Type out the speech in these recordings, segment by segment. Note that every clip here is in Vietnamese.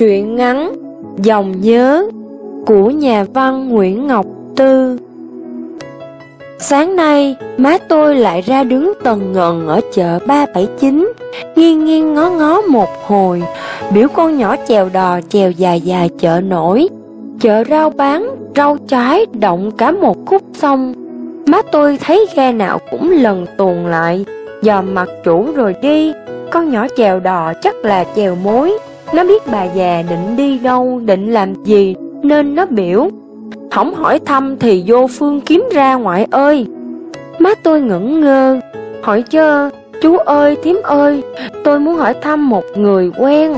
Truyện ngắn Dòng nhớ của nhà văn Nguyễn Ngọc Tư Sáng nay, má tôi lại ra đứng tần ngần ở chợ 379, nghiêng nghiêng ngó ngó một hồi, biểu con nhỏ chèo đò chèo dài dài chợ nổi. Chợ rau bán, rau trái động cả một khúc sông. Má tôi thấy ghe nào cũng lần tuồn lại, dòm mặt chủ rồi đi. Con nhỏ chèo đò chắc là chèo mối, nó biết bà già định đi đâu, định làm gì, nên nó biểu. Không hỏi thăm thì vô phương kiếm ra ngoại ơi. Má tôi ngẩn ngơ, hỏi chơ, chú ơi, thím ơi, tôi muốn hỏi thăm một người quen.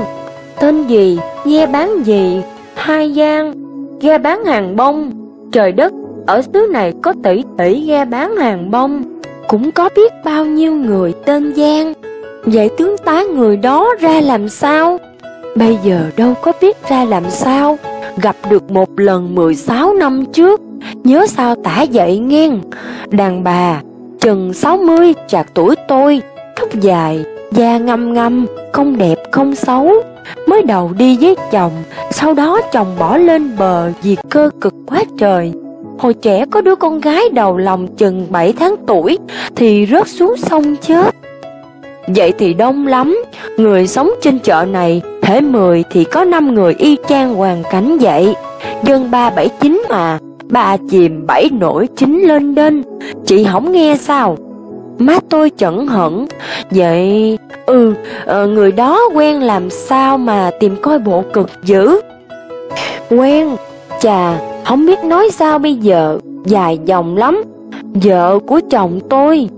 Tên gì, ghe bán gì, hai gian, ghe bán hàng bông. Trời đất, ở xứ này có tỷ tỷ ghe bán hàng bông, cũng có biết bao nhiêu người tên Giang. Vậy tướng tá người đó ra làm sao? Bây giờ đâu có biết ra làm sao. Gặp được một lần 16 năm trước. Nhớ sao tả dậy nghiêng Đàn bà, Chừng 60 chạc tuổi tôi. Tóc dài, Da ngâm ngâm Không đẹp, không xấu. Mới đầu đi với chồng, Sau đó chồng bỏ lên bờ Vì cơ cực quá trời. Hồi trẻ có đứa con gái đầu lòng chừng 7 tháng tuổi, Thì rớt xuống sông chết. Vậy thì đông lắm, Người sống trên chợ này Thể 10 thì có 5 người y chang hoàn cảnh vậy. Dân 379 mà bà chìm bảy nổi chín lên đên. Chị không nghe sao? Má tôi chẩn hận Vậy Ừ ờ, Người đó quen làm sao mà tìm coi bộ cực dữ? Quen? Chà Không biết nói sao bây giờ. Dài dòng lắm. Vợ của chồng tôi.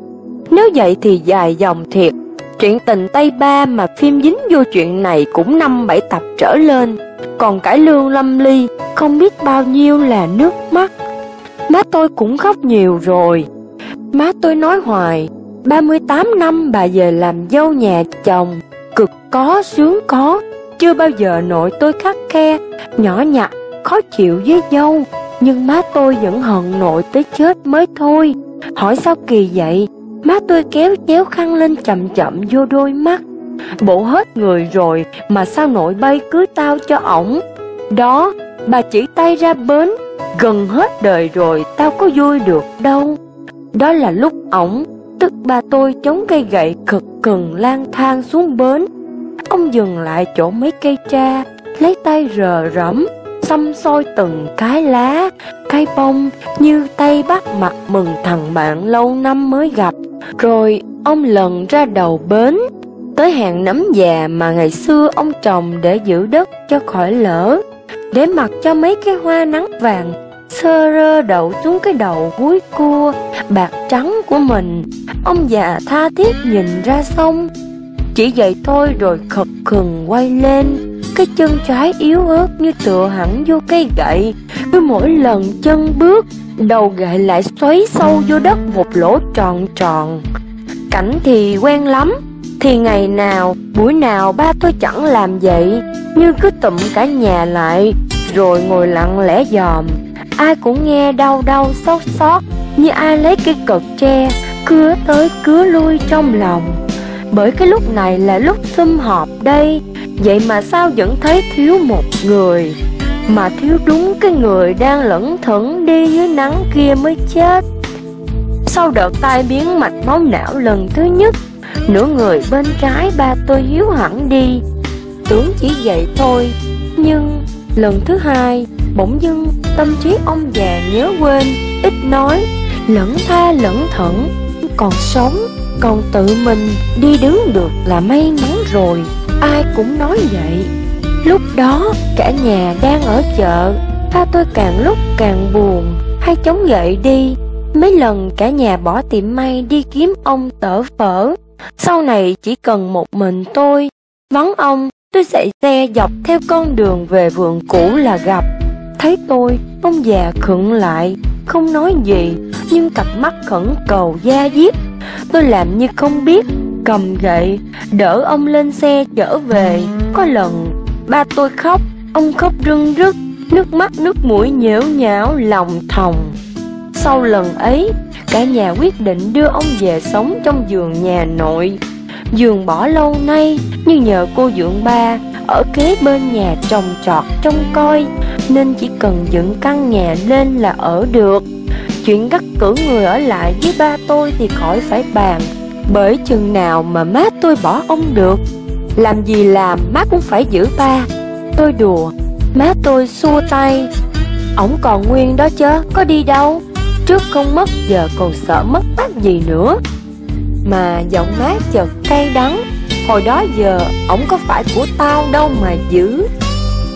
Nếu vậy thì dài dòng thiệt. Chuyện tình Tây Ba mà phim dính vô chuyện này cũng năm bảy tập trở lên. Còn cải lương lâm ly, không biết bao nhiêu là nước mắt. Má tôi cũng khóc nhiều rồi. Má tôi nói hoài 38 năm bà về làm dâu nhà chồng, Cực có sướng có. Chưa bao giờ nội tôi khắc khe, Nhỏ nhặt, khó chịu với dâu. Nhưng má tôi vẫn hận nội tới chết mới thôi. Hỏi sao kỳ vậy? Má tôi kéo chéo khăn lên chậm chậm vô đôi mắt. Bộ hết người rồi Mà sao nội bay cưới tao cho ổng? Đó Bà chỉ tay ra bến. Gần hết đời rồi Tao có vui được đâu. Đó là lúc ổng Tức ba tôi chống cây gậy cực cần lang thang xuống bến. Ông dừng lại chỗ mấy cây tra Lấy tay rờ rẫm xăm soi từng cái lá, cái bông như tay bắt mặt mừng thằng bạn lâu năm mới gặp. Rồi ông lần ra đầu bến, tới hàng nấm già mà ngày xưa ông trồng để giữ đất cho khỏi lỡ, để mặc cho mấy cái hoa nắng vàng sơ rơ đậu xuống cái đầu cuối cua bạc trắng của mình. Ông già tha thiết nhìn ra sông, chỉ vậy thôi rồi khật khừng quay lên cái chân trái yếu ớt như tựa hẳn vô cây gậy. Cứ mỗi lần chân bước Đầu gậy lại xoáy sâu vô đất một lỗ tròn tròn. Cảnh thì quen lắm Thì ngày nào, buổi nào ba tôi chẳng làm vậy. Như cứ tụm cả nhà lại Rồi ngồi lặng lẽ dòm. Ai cũng nghe đau đau xót xót Như ai lấy cái cột tre Cứa tới cứa lui trong lòng. Bởi cái lúc này là lúc sum họp đây. Vậy mà sao vẫn thấy thiếu một người? Mà thiếu đúng cái người đang lẫn thẩn đi dưới nắng kia mới chết. Sau đợt tai biến mạch máu não lần thứ nhất, Nửa người bên trái ba tôi hiếu hẳn đi. Tưởng chỉ vậy thôi, Nhưng lần thứ hai, Bỗng dưng tâm trí ông già nhớ quên, Ít nói, Lẫn tha lẫn thẫn. Còn sống, còn tự mình đi đứng được là may mắn rồi. Ai cũng nói vậy. Lúc đó, cả nhà đang ở chợ. Ba tôi càng lúc càng buồn, Hay chống gậy đi. Mấy lần cả nhà bỏ tiệm may đi kiếm ông tở phở Sau này chỉ cần một mình tôi, Vắng ông, tôi chạy xe dọc theo con đường về vườn cũ là gặp. Thấy tôi, ông già khựng lại. Không nói gì, Nhưng cặp mắt khẩn cầu da diết. Tôi làm như không biết, Cầm gậy, Đỡ ông lên xe trở về. Có lần, Ba tôi khóc, Ông khóc rưng rức, Nước mắt nước mũi nhễu nhão lòng thòng. Sau lần ấy, Cả nhà quyết định đưa ông về sống trong giường nhà nội. Giường bỏ lâu nay, Nhưng nhờ cô dưỡng ba ở kế bên nhà trồng trọt trông coi, nên chỉ cần dựng căn nhà lên là ở được. Chuyện cắt cử người ở lại với ba tôi thì khỏi phải bàn, bởi chừng nào mà má tôi bỏ ông được. Làm gì làm má cũng phải giữ ba. Tôi đùa, má tôi xua tay. Ổng còn nguyên đó chứ, có đi đâu. Trước không mất, giờ còn sợ mất bác gì nữa. Mà giọng má chợt cay đắng Hồi đó giờ ổng có phải của tao đâu mà giữ.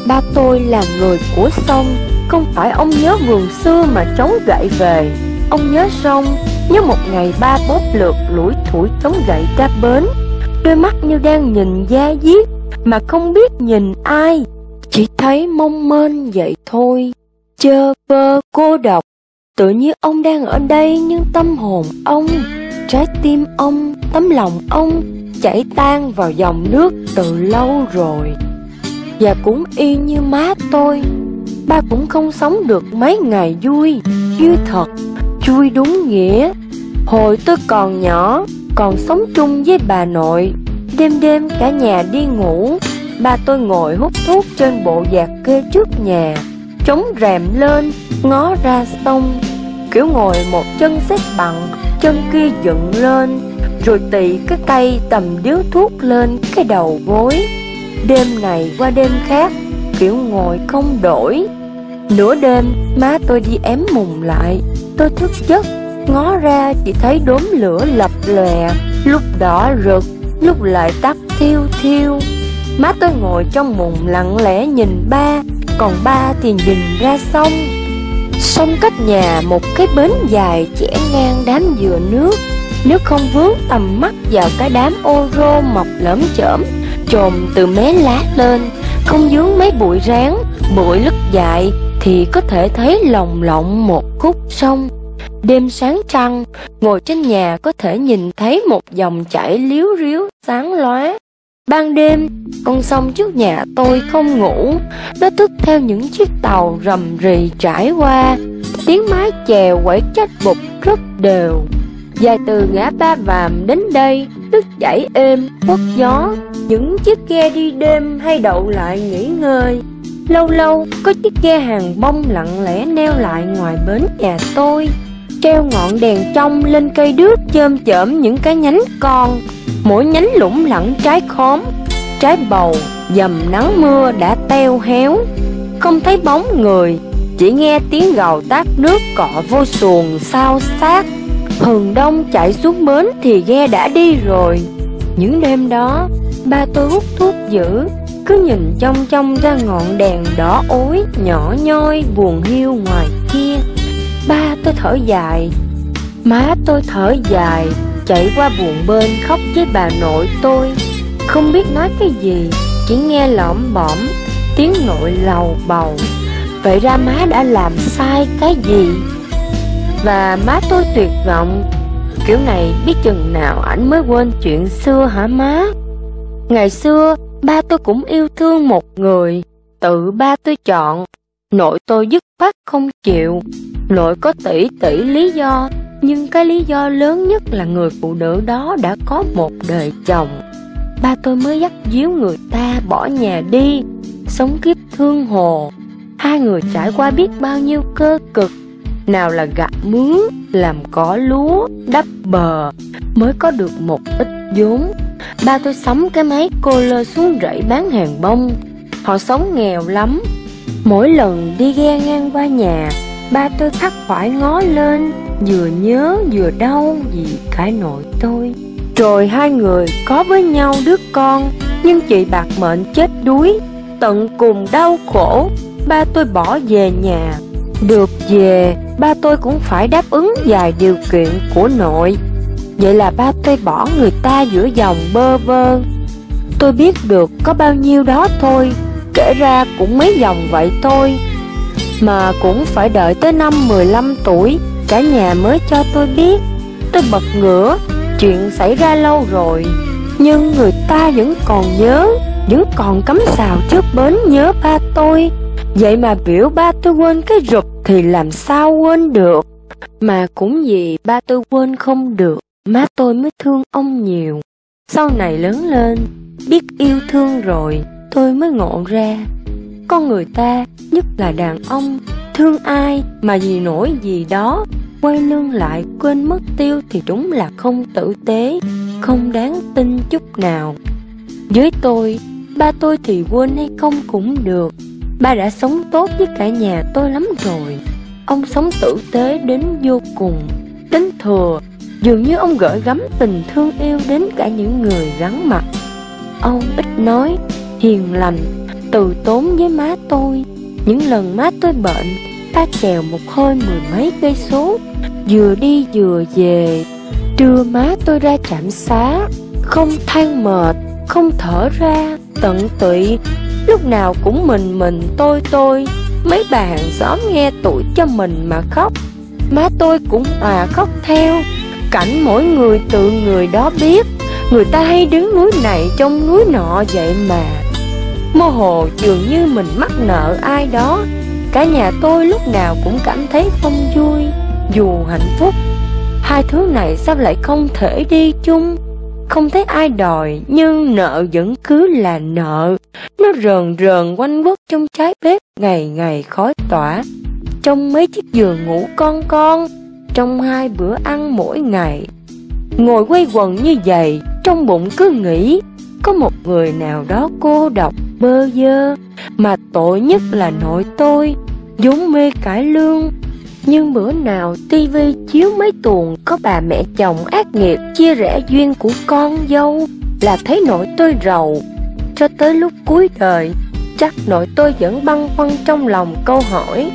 Ba tôi là người của sông Không phải ông nhớ vườn xưa mà chống gậy về. Ông nhớ sông Nhớ một ngày ba bóp lượt lủi thủi chống gậy ra bến. Đôi mắt như đang nhìn da diết Mà không biết nhìn ai. Chỉ thấy mong mênh vậy thôi. Chơ vơ cô độc. Tự như ông đang ở đây nhưng tâm hồn ông Trái tim ông, tấm lòng ông chảy tan vào dòng nước từ lâu rồi. Và cũng y như má tôi Ba cũng không sống được mấy ngày vui. Vui thật, vui đúng nghĩa. Hồi tôi còn nhỏ, còn sống chung với bà nội. Đêm đêm cả nhà đi ngủ Ba tôi ngồi hút thuốc trên bộ giạc kê trước nhà. Trống rèm lên, ngó ra sông. Kiểu ngồi một chân xếp bằng, Chân kia dựng lên, Rồi tỳ cái cây tầm điếu thuốc lên cái đầu gối. Đêm này qua đêm khác, Kiểu ngồi không đổi. Nửa đêm, má tôi đi ém mùng lại. Tôi thức giấc, Ngó ra chỉ thấy đốm lửa lập lòe. Lúc đỏ rực, Lúc lại tắt thiêu thiêu. Má tôi ngồi trong mùng lặng lẽ nhìn ba, Còn ba thì nhìn ra sông. Sông cách nhà một cái bến dài chẻ ngang đám dừa nước. Nếu không vướng tầm mắt vào cái đám ô rô mọc lởm chởm Trồm từ mé lá lên. Không dướng mấy bụi ráng, bụi lứt dại Thì có thể thấy lồng lộng một khúc sông. Đêm sáng trăng, ngồi trên nhà có thể nhìn thấy một dòng chảy liếu riếu sáng lóa. Ban đêm, con sông trước nhà tôi không ngủ, nó thức theo những chiếc tàu rầm rì trải qua. Tiếng mái chèo quẩy trách bục rất đều. Dài từ ngã ba vàm đến đây, nước chảy êm, khuất gió. Những chiếc ghe đi đêm hay đậu lại nghỉ ngơi. Lâu lâu, có chiếc ghe hàng bông lặng lẽ neo lại ngoài bến nhà tôi. Treo ngọn đèn trong lên cây đước, chơm chởm những cái nhánh con. Mỗi nhánh lủng lẳng trái khóm, Trái bầu, dầm nắng mưa đã teo héo. Không thấy bóng người, Chỉ nghe tiếng gào tát nước cọ vô xuồng sao sát. Hừng đông chạy xuống bến thì ghe đã đi rồi. Những đêm đó, Ba tôi hút thuốc dữ, Cứ nhìn trong trong ra ngọn đèn đỏ ối, Nhỏ nhoi, buồn hiu ngoài kia. Ba tôi thở dài. Má tôi thở dài, Chạy qua buồn bên khóc với bà nội tôi. Không biết nói cái gì, Chỉ nghe lõm bõm, Tiếng nội lầu bầu. Vậy ra má đã làm sai cái gì? Và má tôi tuyệt vọng. Kiểu này biết chừng nào ảnh mới quên chuyện xưa hả má? Ngày xưa, ba tôi cũng yêu thương một người. Tự ba tôi chọn, Nội tôi dứt khoát không chịu. Nội có tỷ tỷ lý do Nhưng cái lý do lớn nhất là người phụ nữ đó đã có một đời chồng. Ba tôi mới dắt díu người ta bỏ nhà đi Sống kiếp thương hồ. Hai người trải qua biết bao nhiêu cơ cực Nào là gặt mướn, làm cỏ lúa, đắp bờ Mới có được một ít vốn. Ba tôi sắm cái máy cô lơ xuống rẫy bán hàng bông. Họ sống nghèo lắm. Mỗi lần đi ghe ngang qua nhà Ba tôi thắt phải ngó lên, Vừa nhớ vừa đau vì cái nội tôi. Rồi hai người có với nhau đứa con, Nhưng chị bạc mệnh chết đuối, Tận cùng đau khổ. Ba tôi bỏ về nhà. Được về, Ba tôi cũng phải đáp ứng vài điều kiện của nội. Vậy là ba tôi bỏ người ta giữa dòng bơ vơ. Tôi biết được có bao nhiêu đó thôi, Kể ra cũng mấy dòng vậy thôi. Mà cũng phải đợi tới năm 15 tuổi, Cả nhà mới cho tôi biết. Tôi bật ngửa, Chuyện xảy ra lâu rồi. Nhưng người ta vẫn còn nhớ, Vẫn còn cắm xào trước bến nhớ ba tôi. Vậy mà biểu ba tôi quên cái rụp Thì làm sao quên được? Mà cũng vì ba tôi quên không được, Má tôi mới thương ông nhiều. Sau này lớn lên, Biết yêu thương rồi, tôi mới ngộ ra. Con người ta, nhất là đàn ông. Thương ai mà vì nổi gì đó Quay lưng lại quên mất tiêu Thì đúng là không tử tế Không đáng tin chút nào. Với tôi, ba tôi thì quên hay không cũng được. Ba đã sống tốt với cả nhà tôi lắm rồi. Ông sống tử tế đến vô cùng Đến thừa. Dường như ông gửi gắm tình thương yêu đến cả những người gắn mặt. Ông ít nói, hiền lành, từ tốn với má tôi. Những lần má tôi bệnh, ta trèo một hơi mười mấy cây số. Vừa đi vừa về Trưa má tôi ra trạm xá. Không than mệt, không thở ra, tận tụy. Lúc nào cũng mình mình tôi tôi. Mấy bà hàng xóm nghe tuổi cho mình mà khóc. Má tôi cũng à khóc theo. Cảnh mỗi người tự người đó biết. Người ta hay đứng núi này trong núi nọ vậy mà. Mơ hồ dường như mình mắc nợ ai đó. Cả nhà tôi lúc nào cũng cảm thấy không vui, Dù hạnh phúc. Hai thứ này sao lại không thể đi chung? Không thấy ai đòi, Nhưng nợ vẫn cứ là nợ. Nó rờn rờn quanh quất trong trái bếp, Ngày ngày khói tỏa. Trong mấy chiếc giường ngủ con con, Trong hai bữa ăn mỗi ngày. Ngồi quay quần như vậy, Trong bụng cứ nghĩ, Có một người nào đó cô độc bơ vơ. Mà tội nhất là nội tôi, vốn mê cải lương. Nhưng bữa nào tivi chiếu mấy tuồng Có bà mẹ chồng ác nghiệt Chia rẽ duyên của con dâu Là thấy nội tôi rầu. Cho tới lúc cuối đời, Chắc nội tôi vẫn băn khoăn trong lòng câu hỏi,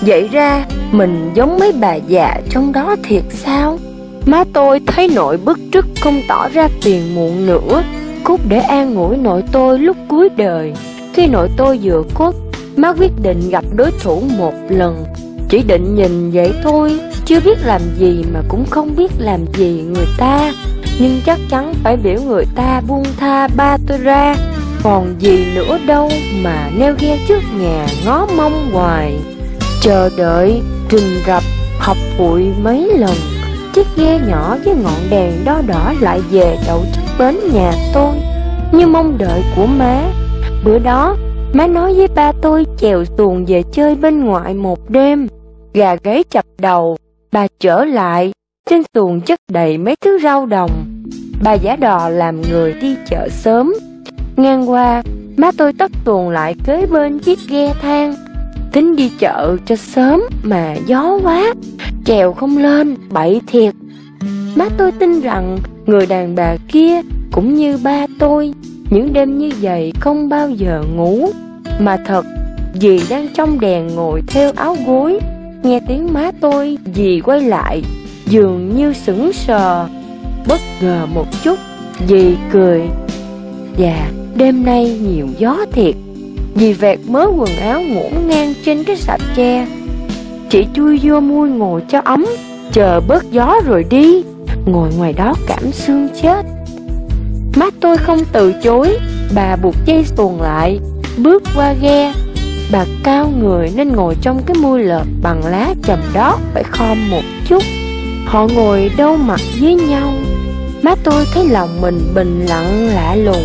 Vậy ra mình giống mấy bà già trong đó thiệt sao? Má tôi thấy nội bức trức không tỏ ra phiền muộn nữa khúc để an ủi nội tôi lúc cuối đời. Khi nội tôi vừa khuất Má quyết định gặp đối thủ một lần. Chỉ định nhìn vậy thôi Chưa biết làm gì mà cũng không biết làm gì người ta. Nhưng chắc chắn phải biểu người ta buông tha ba tôi ra. Còn gì nữa đâu mà neo ghe trước nhà ngó mong hoài. Chờ đợi, trình rập, học bụi mấy lần. Chiếc ghe nhỏ với ngọn đèn đo đỏ lại về đậu bến nhà tôi Như mong đợi của má. Bữa đó má nói với ba tôi chèo xuồng về chơi bên ngoại một đêm. Gà gáy chập đầu Bà trở lại. Trên xuồng chất đầy mấy thứ rau đồng. Bà giả đò làm người đi chợ sớm. Ngang qua Má tôi tắt xuồng lại kế bên chiếc ghe than Tính đi chợ cho sớm mà gió quá chèo không lên, bậy thiệt. Má tôi tin rằng người đàn bà kia cũng như ba tôi. Những đêm như vậy không bao giờ ngủ. Mà thật, dì đang trong đèn ngồi theo áo gối. Nghe tiếng má tôi, dì quay lại Dường như sững sờ. Bất ngờ một chút, dì cười. Dạ, đêm nay nhiều gió thiệt. Dì vẹt mớ quần áo ngổn ngang trên cái sạp tre. Chị chui vô mui ngồi cho ấm Chờ bớt gió rồi đi. Ngồi ngoài đó cảm xương chết. Mắt tôi không từ chối, Bà buộc dây xuồng lại, Bước qua ghe. Bà cao người nên ngồi trong cái mui lợp bằng lá trầm đó, phải khom một chút. Họ ngồi đâu mặt với nhau. Má tôi thấy lòng mình bình lặng lạ lùng.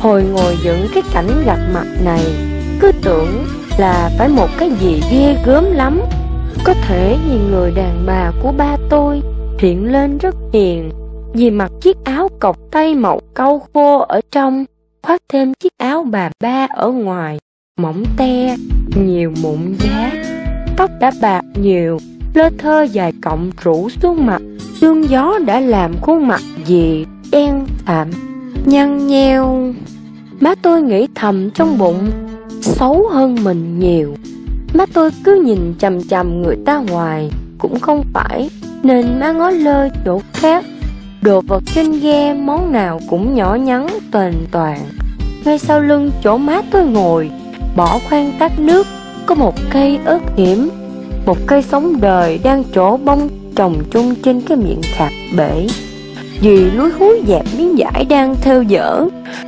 Hồi ngồi dựng cái cảnh gặp mặt này, Cứ tưởng là phải một cái gì ghê gớm lắm. Có thể vì người đàn bà của ba tôi hiện lên rất hiền Vì mặc chiếc áo cọc tay màu câu khô ở trong Khoác thêm chiếc áo bà ba ở ngoài Mỏng te, nhiều mụn giá. Tóc đã bạc nhiều, lơ thơ dài cọng rủ xuống mặt Sương gió đã làm khuôn mặt gì đen thảm nhăn nheo. Má tôi nghĩ thầm trong bụng Xấu hơn mình nhiều. Má tôi cứ nhìn chầm chầm người ta hoài Cũng không phải nên má ngó lơ chỗ khác. Đồ vật trên ghe món nào cũng nhỏ nhắn toàn toàn. Ngay sau lưng chỗ má tôi ngồi Bỏ khoan tắt nước Có một cây ớt hiểm. Một cây sống đời đang trổ bông trồng chung trên cái miệng khạc bể. Vì lúi húi dẹp miếng vải đang theo dở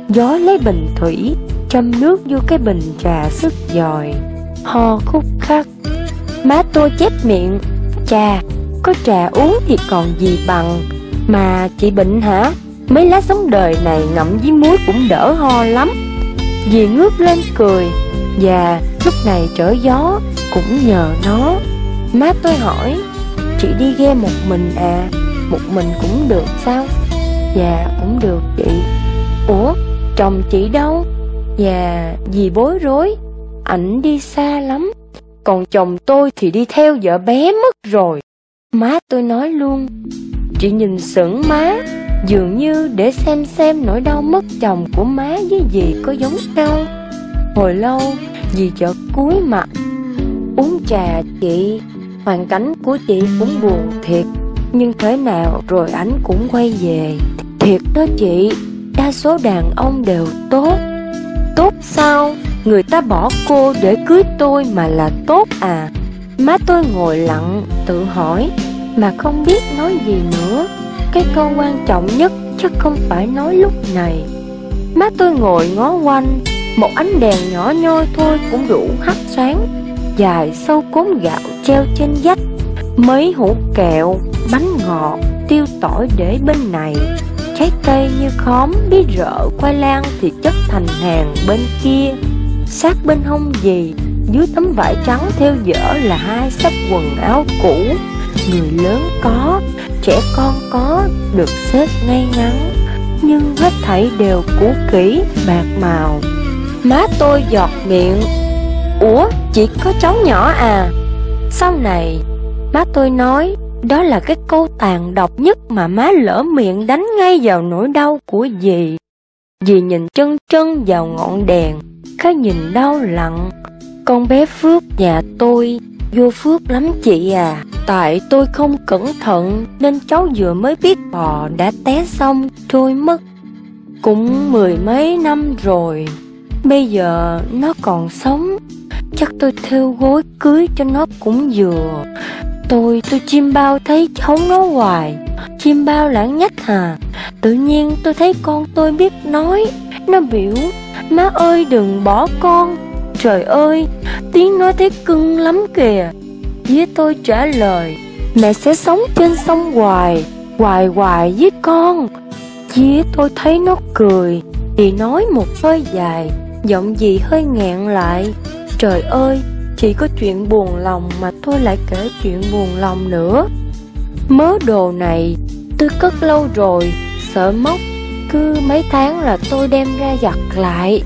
Gió lấy bình thủy Châm nước vô cái bình trà sức dòi. Ho khúc khắc Má tôi chép miệng Chà, có trà uống thì còn gì bằng. Mà chị bệnh hả? Mấy lá sống đời này ngậm với muối cũng đỡ ho lắm. Dì ngước lên cười. Và lúc này trở gió, cũng nhờ nó. Má tôi hỏi, Chị đi ghe một mình à? Một mình cũng được sao? Dạ cũng được chị. Ủa, chồng chị đâu? Dạ dì bối rối. Ảnh đi xa lắm. Còn chồng tôi thì đi theo vợ bé mất rồi. Má tôi nói luôn. Chị nhìn sững má, Dường như để xem xem nỗi đau mất chồng của má với dì có giống nhau. Hồi lâu, dì chợt cúi mặt. Uống trà, chị. Hoàn cảnh của chị cũng buồn thiệt. Nhưng thế nào rồi ảnh cũng quay về. Thiệt đó chị, Đa số đàn ông đều tốt. Tốt sao? Người ta bỏ cô để cưới tôi mà là tốt à? Má tôi ngồi lặng tự hỏi Mà không biết nói gì nữa. Cái câu quan trọng nhất chắc không phải nói lúc này. Má tôi ngồi ngó quanh Một ánh đèn nhỏ nhoi thôi cũng đủ hắt sáng. Dài sâu cốn gạo treo trên vách Mấy hũ kẹo, bánh ngọt, tiêu tỏi để bên này. Trái cây như khóm, bí rợ, khoai lang thì chất thành hàng bên kia. Sát bên hông gì, dưới tấm vải trắng theo dở là hai sắp quần áo cũ Người lớn có, trẻ con có, được xếp ngay ngắn Nhưng hết thảy đều cũ kỹ, bạc màu Má tôi giọt miệng Ủa, chỉ có cháu nhỏ à? Sau này, má tôi nói đó là cái câu tàn độc nhất mà má lỡ miệng đánh ngay vào nỗi đau của dì. Dì nhìn chân chân vào ngọn đèn, cái nhìn đau lặng. Con bé Phước nhà tôi. Vô phước lắm chị à. Tại tôi không cẩn thận nên cháu vừa mới biết bò đã té xong trôi mất. Cũng mười mấy năm rồi, bây giờ nó còn sống. Chắc tôi theo gối cưới cho nó cũng vừa. Tôi, tôi chim bao thấy cháu nó hoài. Chim bao lãng nhách hà Tự nhiên tôi thấy con tôi biết nói. Nó biểu Má ơi đừng bỏ con. Trời ơi, Tiếng nói thấy cưng lắm kìa. Với tôi trả lời, Mẹ sẽ sống trên sông hoài Hoài hoài với con. Với tôi thấy nó cười, Thì nói một hơi dài, Giọng gì hơi nghẹn lại. Trời ơi, chỉ có chuyện buồn lòng mà tôi lại kể chuyện buồn lòng nữa. Mớ đồ này, tôi cất lâu rồi, Sợ mốc Cứ mấy tháng là tôi đem ra giặt lại.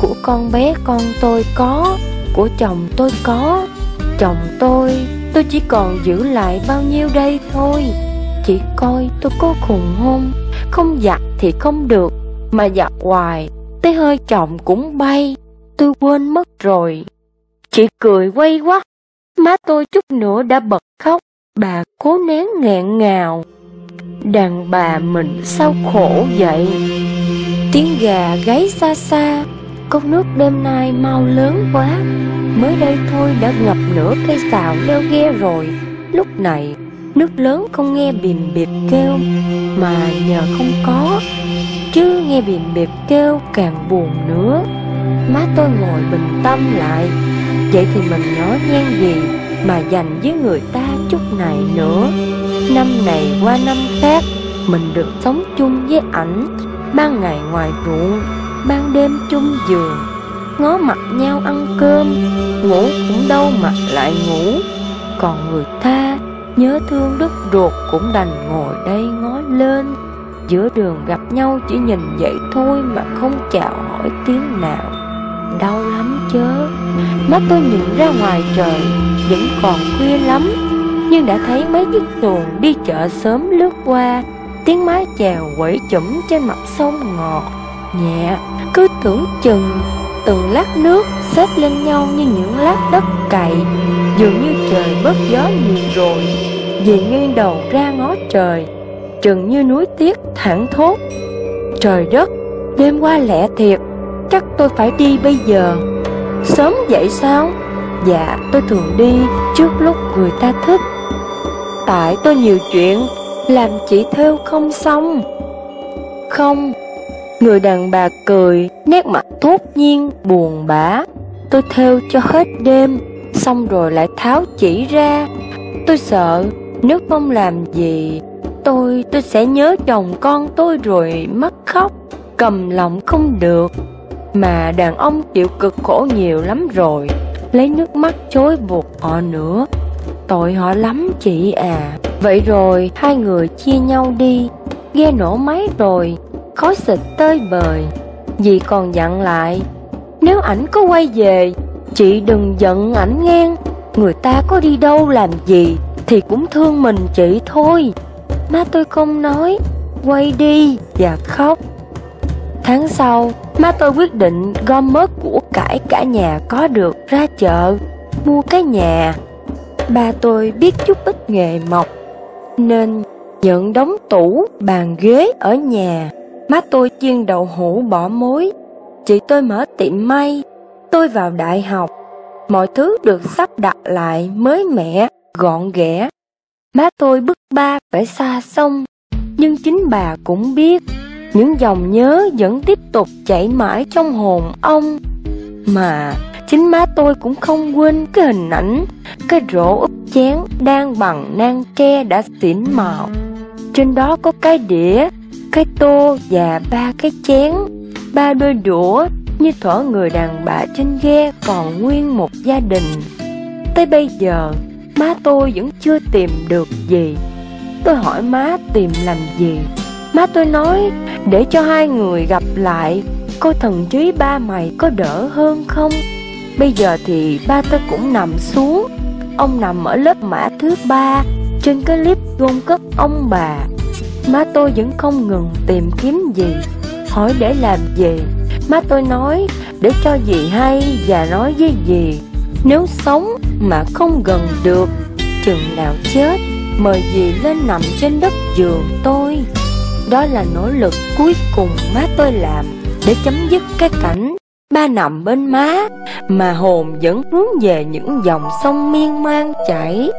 Của con bé con tôi có Của chồng tôi có. Chồng tôi Tôi chỉ còn giữ lại bao nhiêu đây thôi. Chỉ coi tôi có khùng không Không giặt thì không được Mà giặt hoài Tới hơi chồng cũng bay. Tôi quên mất rồi. Chị cười quay quắt, má tôi chút nữa đã bật khóc, bà cố nén nghẹn ngào. Đàn bà mình sao khổ vậy? Tiếng gà gáy xa xa, cốc nước đêm nay mau lớn quá. Mới đây thôi đã ngập nửa cây xào leo ghe rồi. Lúc này, nước lớn không nghe bìm bịp kêu, mà nhờ không có. Chứ nghe bìm bịp kêu càng buồn nữa. Má tôi ngồi bình tâm lại Vậy thì mình nhỏ nhan gì mà dành với người ta chút này nữa Năm này qua năm khác Mình được sống chung với ảnh Ban ngày ngoài ruộng Ban đêm chung giường, Ngó mặt nhau ăn cơm, Ngủ cũng đâu mà lại ngủ. Còn người ta Nhớ thương đứt ruột cũng đành ngồi đây ngó lên. Giữa đường gặp nhau chỉ nhìn vậy thôi mà không chào hỏi tiếng nào. Đau lắm chớ. Mắt tôi nhìn ra ngoài trời, Vẫn còn khuya lắm. Nhưng đã thấy mấy chiếc xuồng đi chợ sớm lướt qua, Tiếng mái chèo quẩy chủm trên mặt sông ngọt. Nhẹ Cứ tưởng chừng Từng lát nước xếp lên nhau như những lát đất cày. Dường như trời bớt gió nhiều rồi Dì nghiêng đầu ra ngó trời chừng như núi tiếc thẳng thốt. Trời đất Đêm qua lẹ thiệt Chắc tôi phải đi bây giờ. Sớm vậy sao? Dạ tôi thường đi trước lúc người ta thức, Tại tôi nhiều chuyện Làm chị theo không xong. Không Người đàn bà cười, Nét mặt thốt nhiên, buồn bã. Tôi theo cho hết đêm, Xong rồi lại tháo chỉ ra. Tôi sợ, Nếu không làm gì, Tôi tôi sẽ nhớ chồng con tôi rồi mất khóc, Cầm lòng không được. Mà đàn ông chịu cực khổ nhiều lắm rồi, Lấy nước mắt chối buộc họ nữa. Tội họ lắm chị à. Vậy rồi hai người chia nhau đi, Ghe nổ máy rồi Khói xịt tơi bời. Dì còn dặn lại Nếu ảnh có quay về Chị đừng giận ảnh ngang Người ta có đi đâu làm gì Thì cũng thương mình chị thôi. Má tôi không nói Quay đi và khóc. Tháng sau Má tôi quyết định gom mớt của cải cả nhà có được ra chợ Mua cái nhà. Ba tôi biết chút ít nghề mộc Nên nhận đóng tủ, bàn ghế ở nhà. Má tôi chiên đậu hũ bỏ mối Chị tôi mở tiệm may Tôi vào đại học. Mọi thứ được sắp đặt lại mới mẻ, gọn ghẽ. Má tôi bức ba phải xa sông Nhưng chính bà cũng biết Những dòng nhớ vẫn tiếp tục chảy mãi trong hồn ông. Mà chính má tôi cũng không quên cái hình ảnh Cái rổ úp chén đang bằng nang tre đã xỉn màu. Trên đó có cái đĩa, cái tô và ba cái chén, Ba đôi đũa như thở người đàn bà trên ghe còn nguyên một gia đình. Tới bây giờ, má tôi vẫn chưa tìm được gì. Tôi hỏi má tìm làm gì? Má tôi nói, để cho hai người gặp lại, Coi thần trí ba mày có đỡ hơn không? Bây giờ thì ba tôi cũng nằm xuống. Ông nằm ở lớp mã thứ ba Trên cái clip gôn cất ông bà. Má tôi vẫn không ngừng tìm kiếm gì, Hỏi để làm gì. Má tôi nói, để cho dì hay và nói với dì Nếu sống mà không gần được, Chừng nào chết, Mời dì lên nằm trên đất giường tôi. Đó là nỗ lực cuối cùng má tôi làm Để chấm dứt cái cảnh Ba nằm bên má Mà hồn vẫn hướng về những dòng sông miên man chảy.